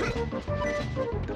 Oh, my God.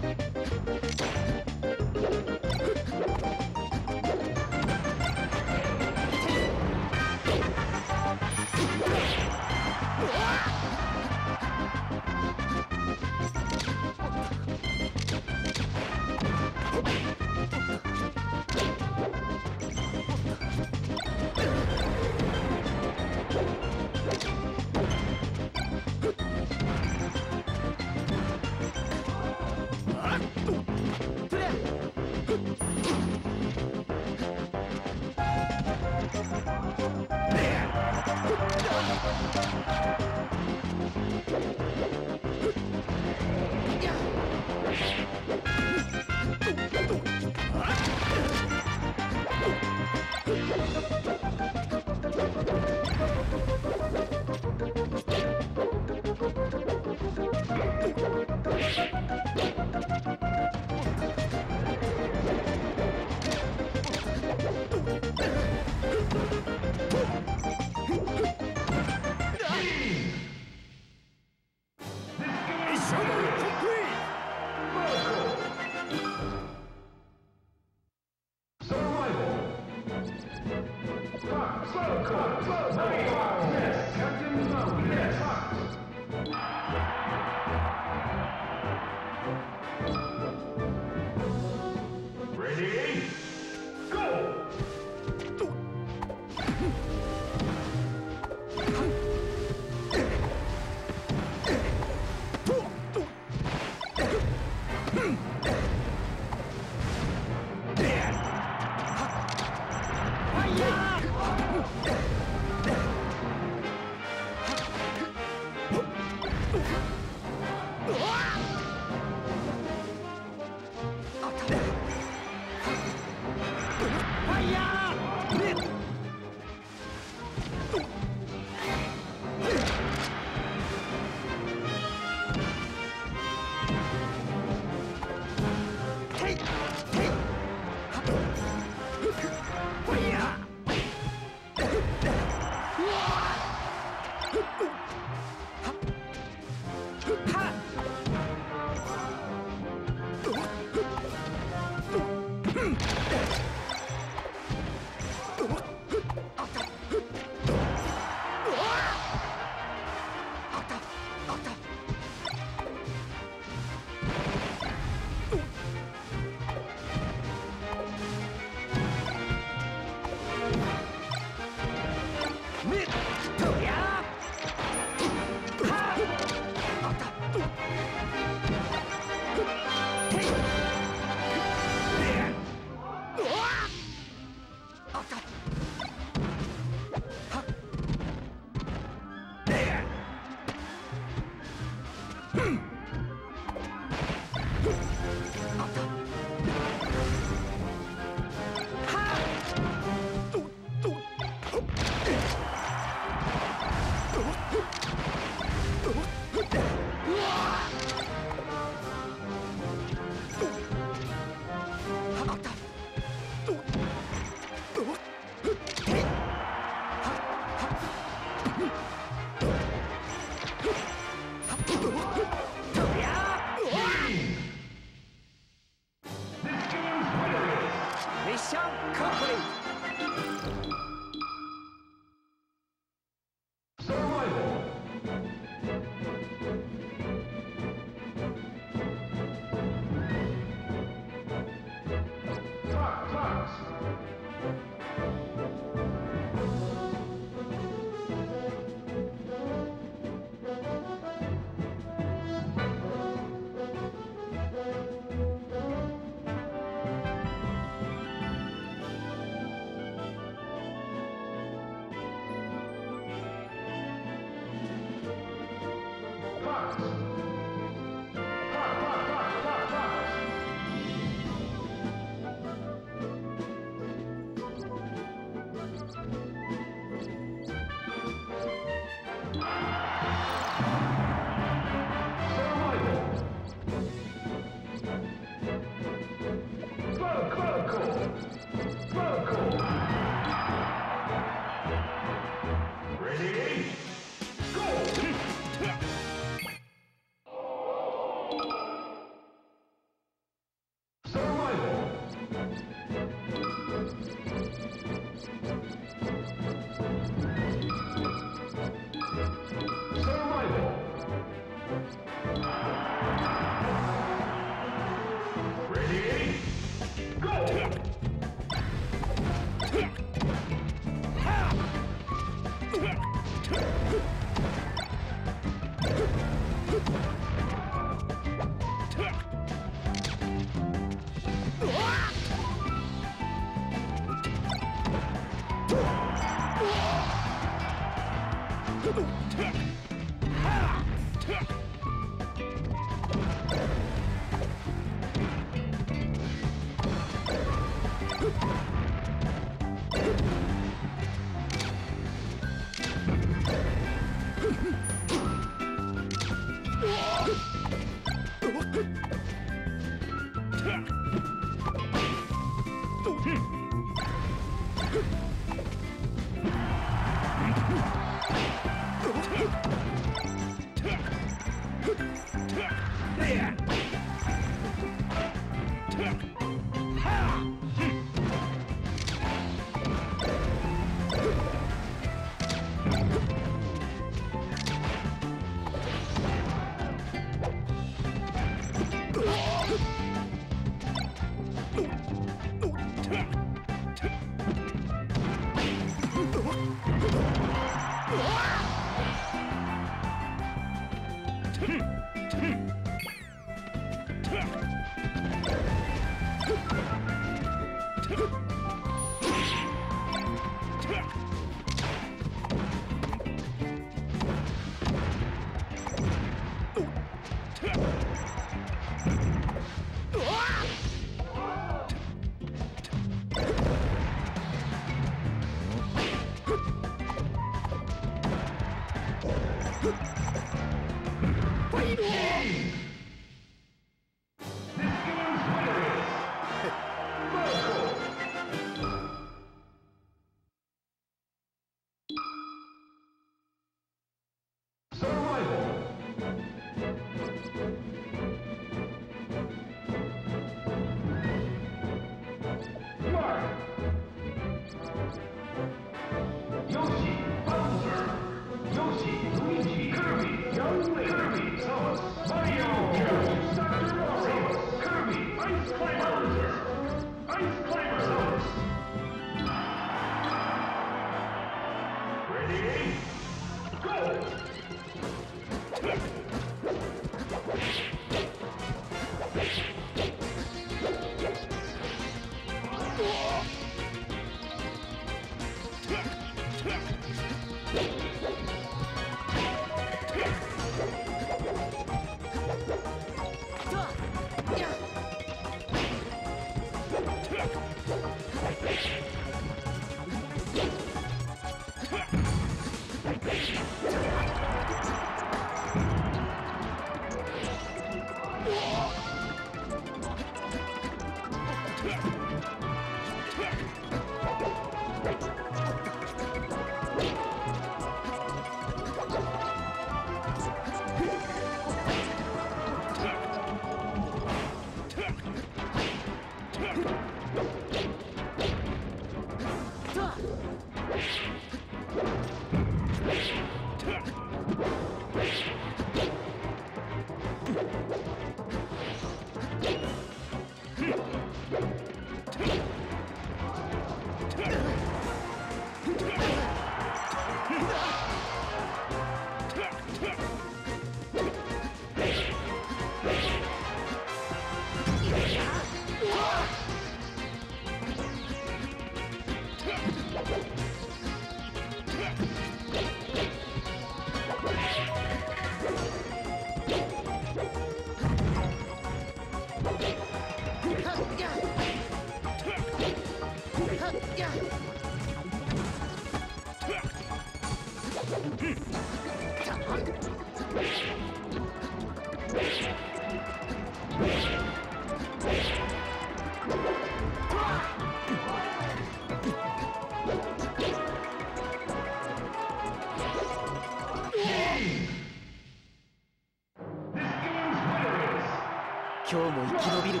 今日も生き延びる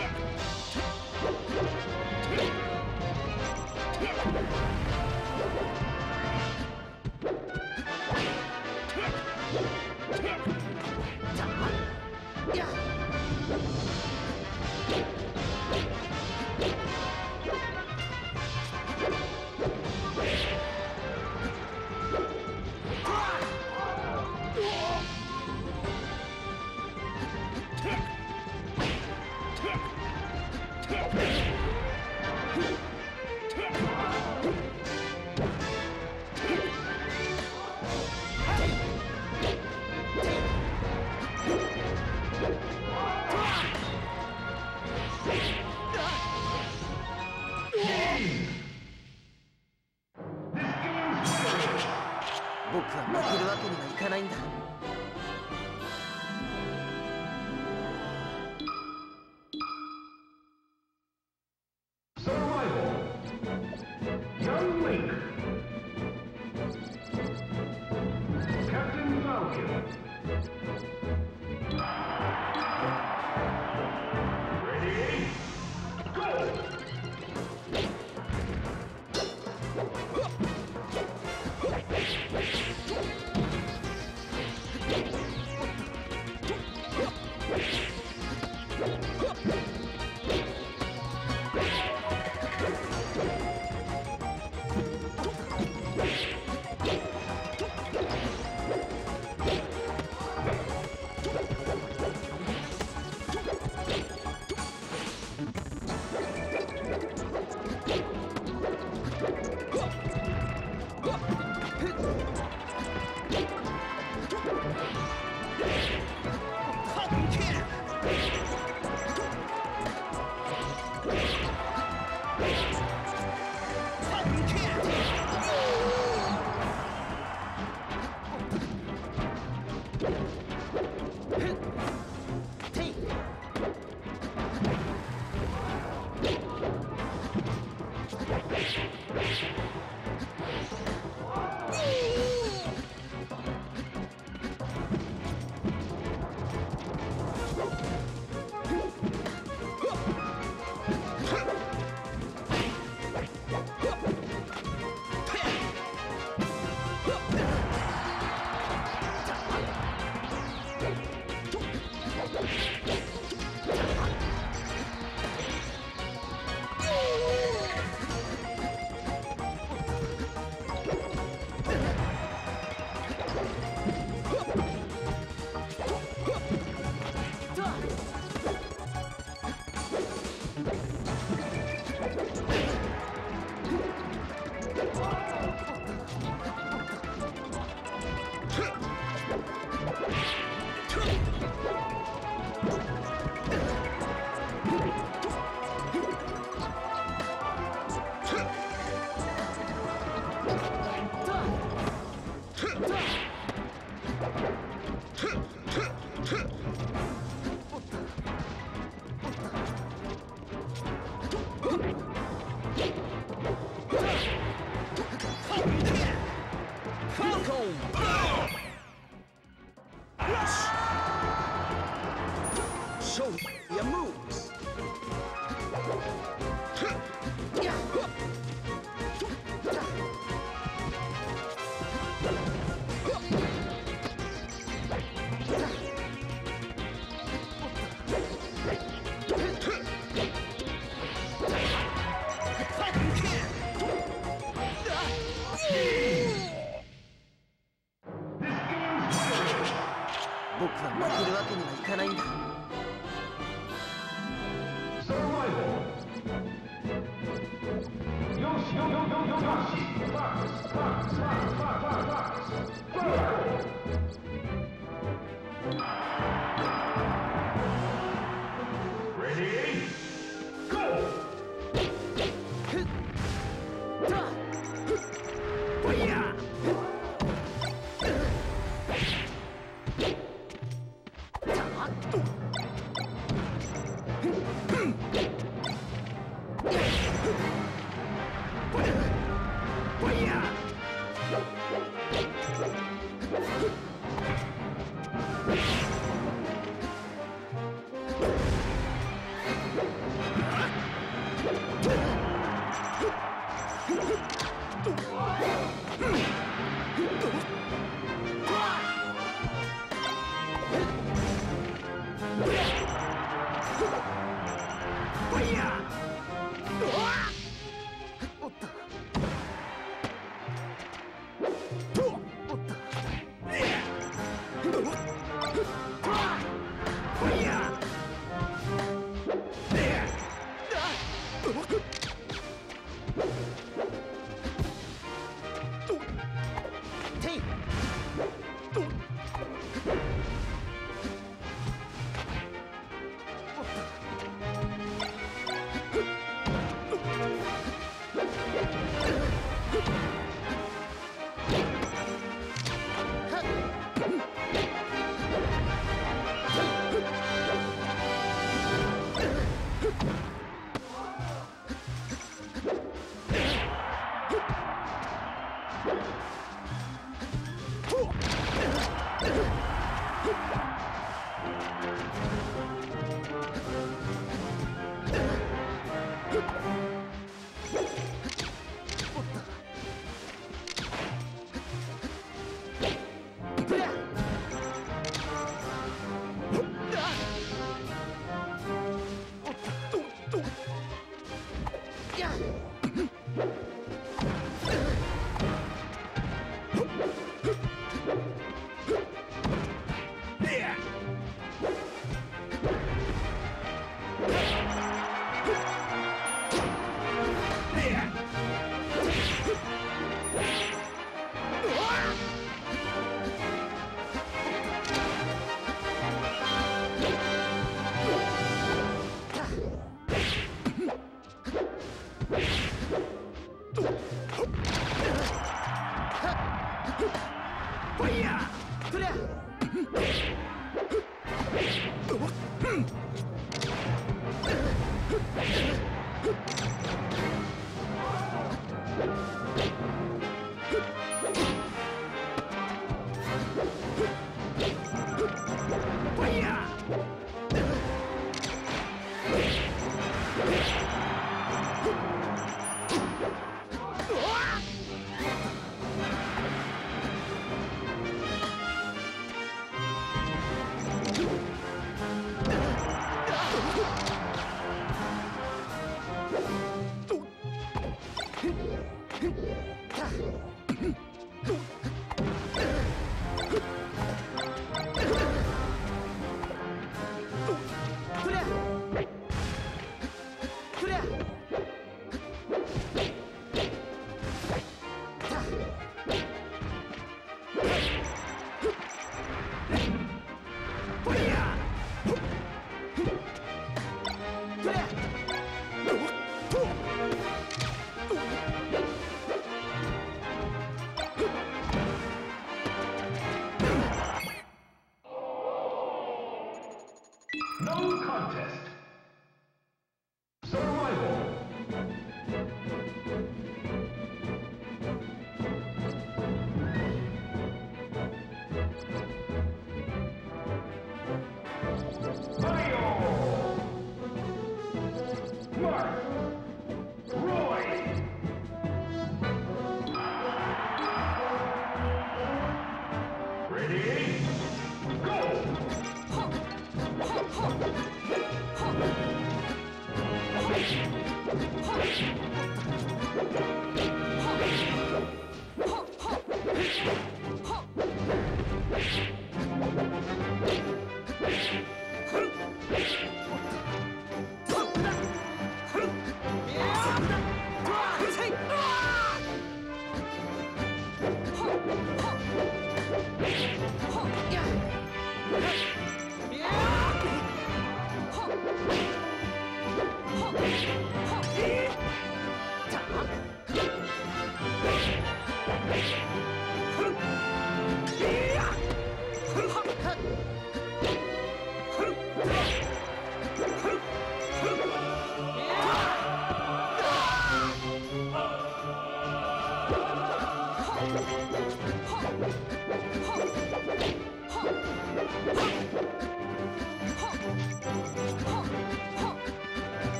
Yeah.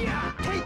Hey-ya!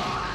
Oh!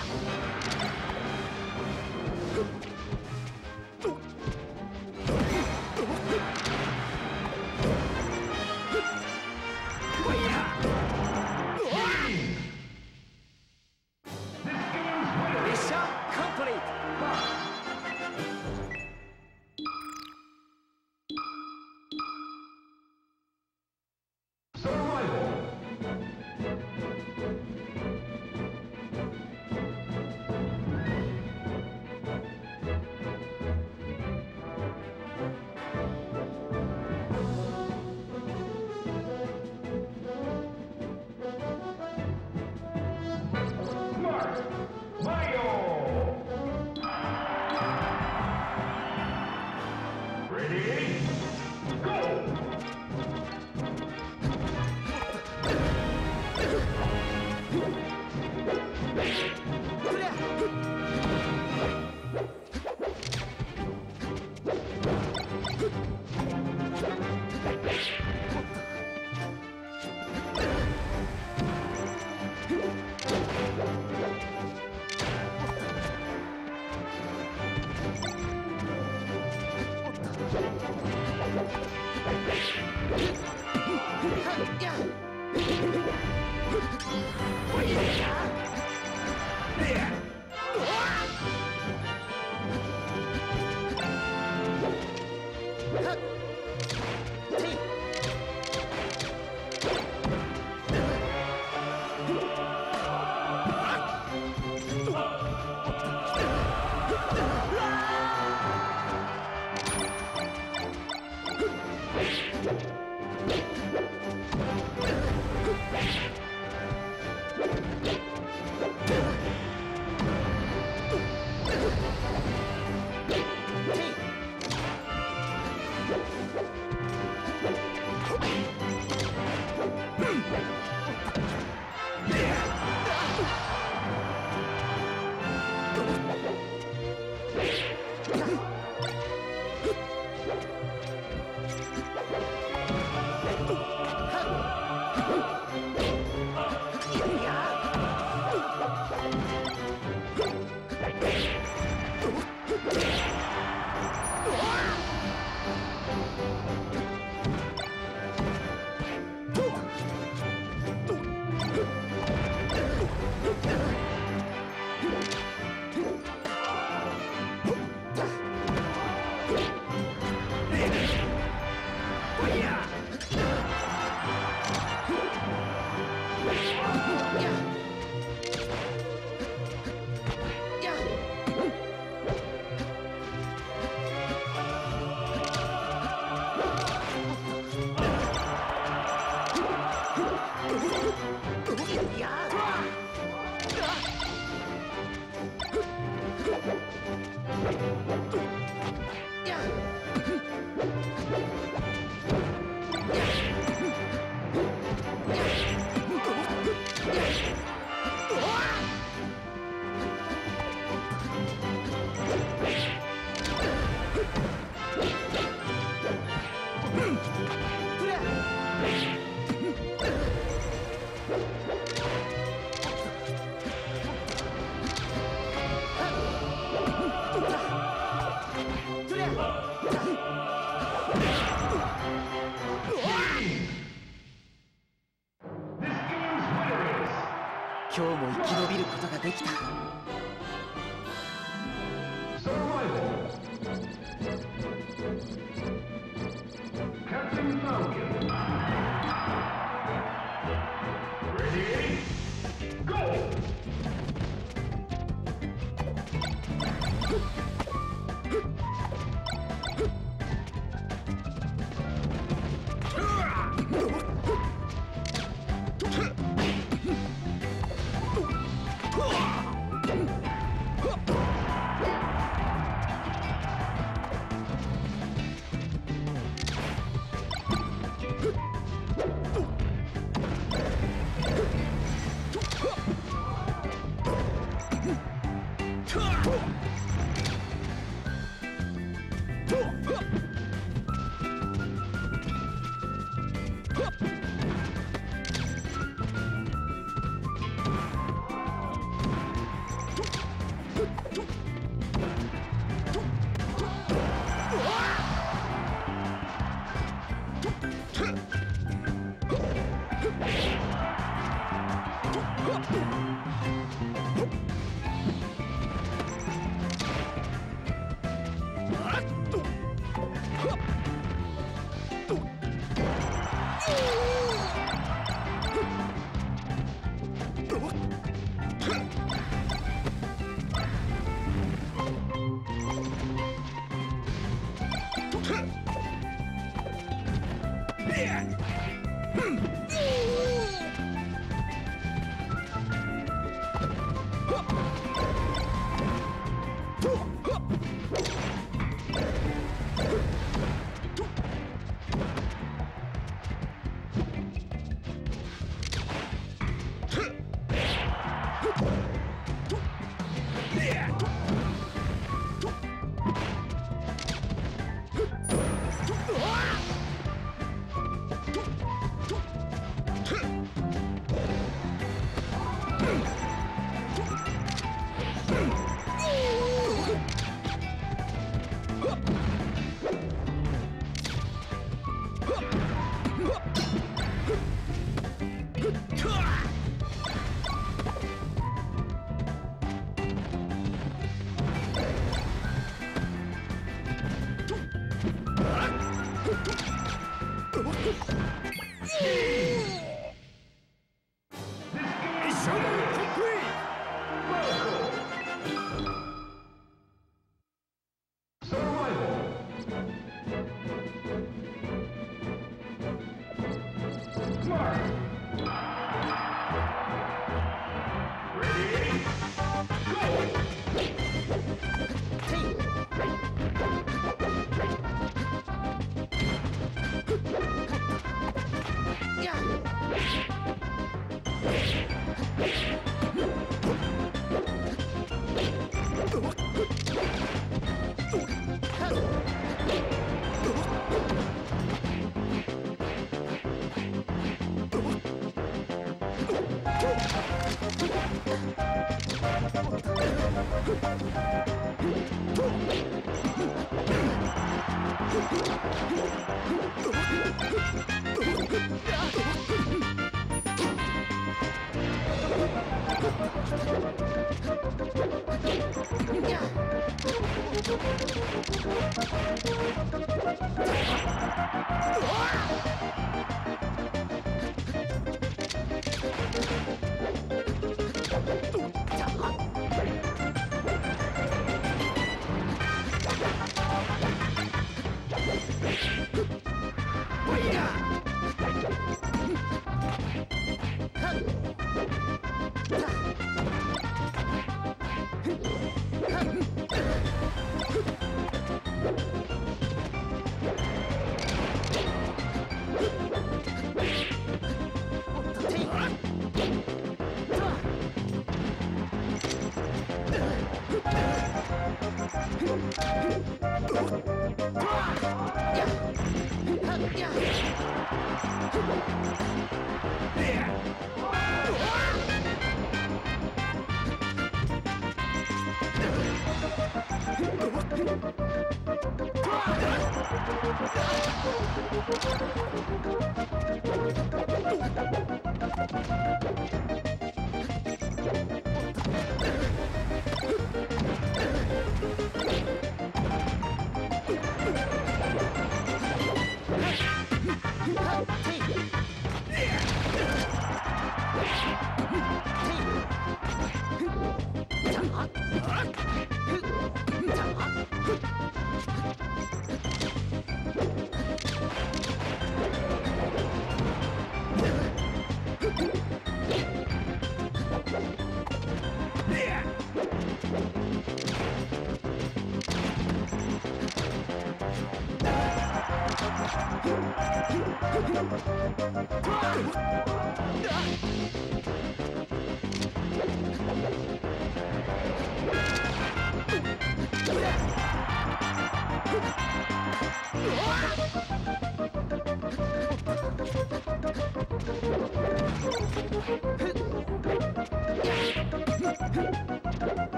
できた。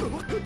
Survival.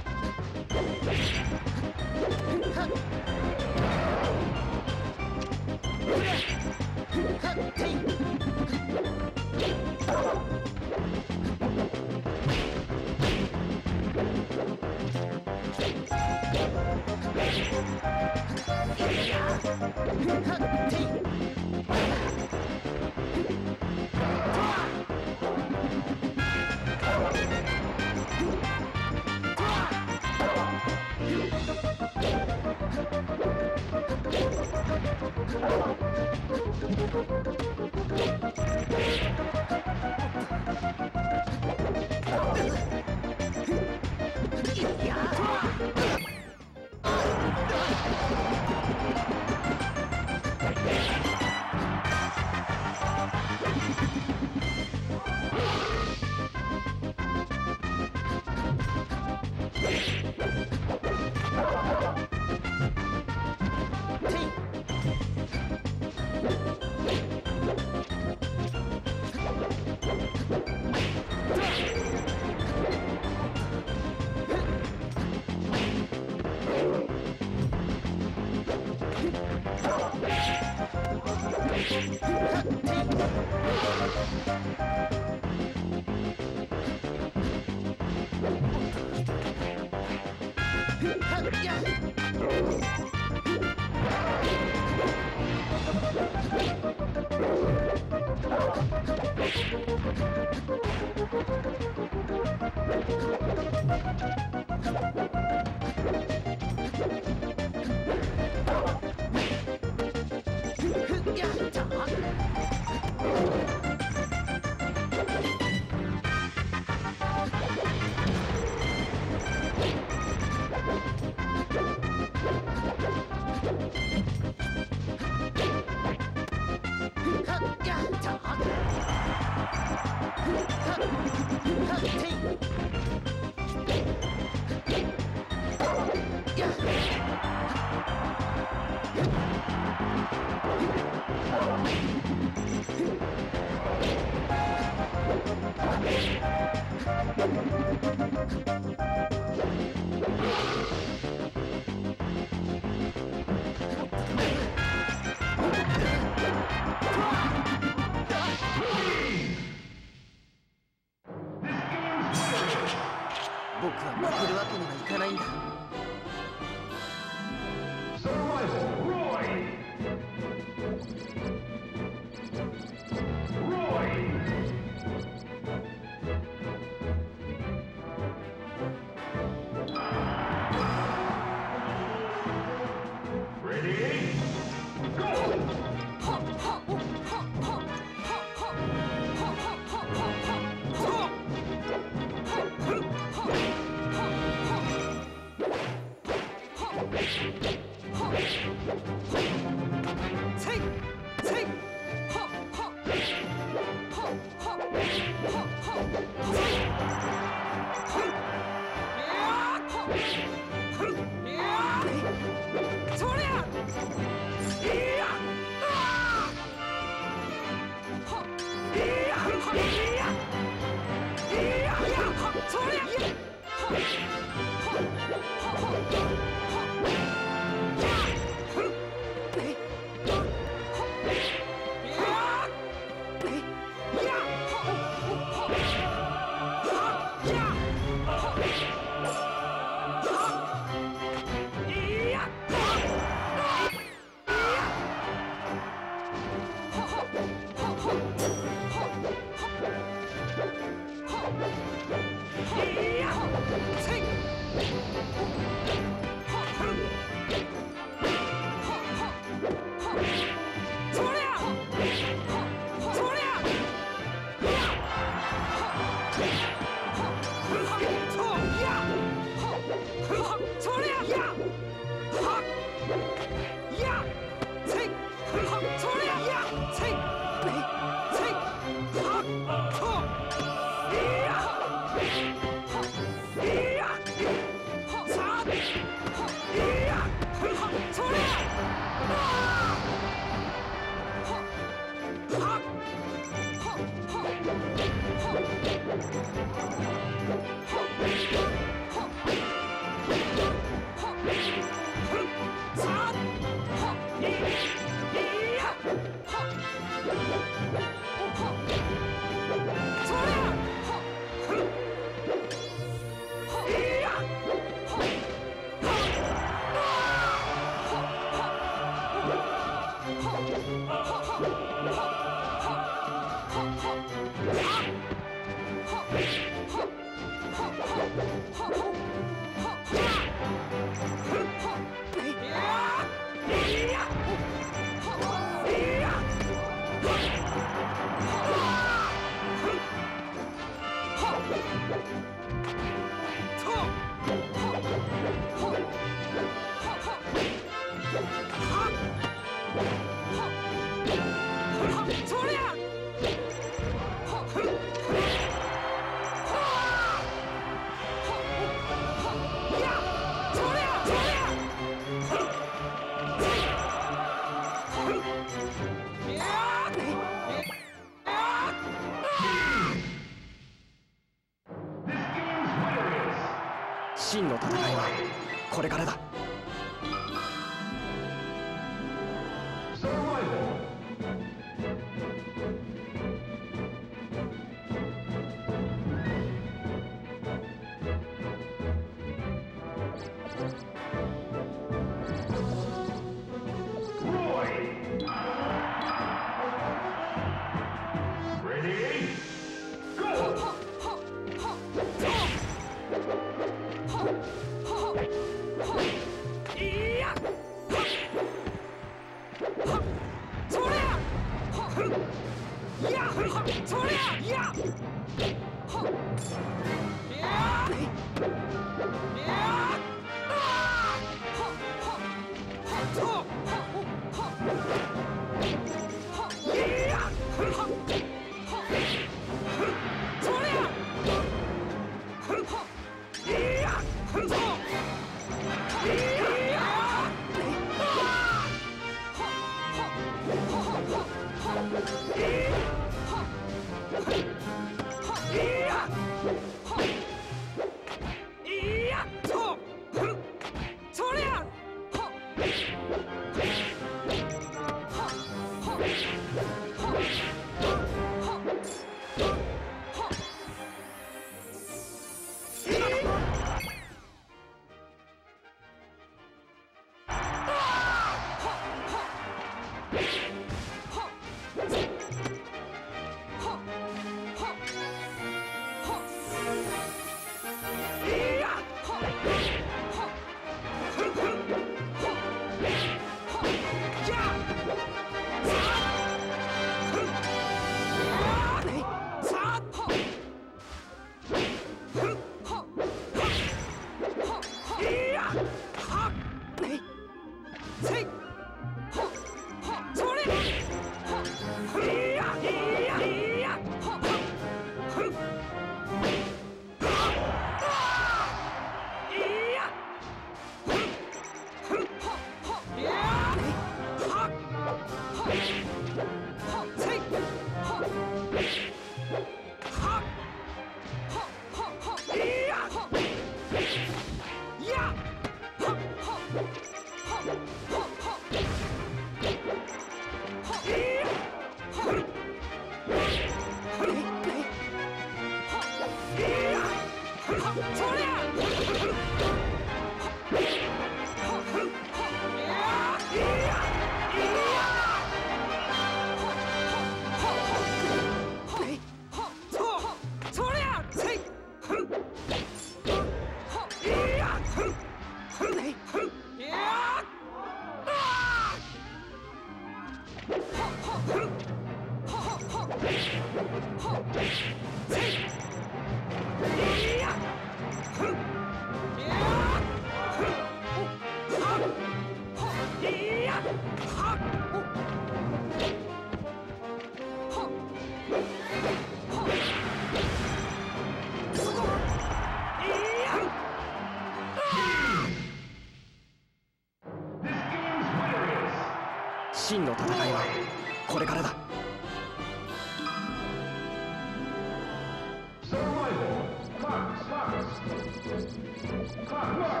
Fuck, fuck.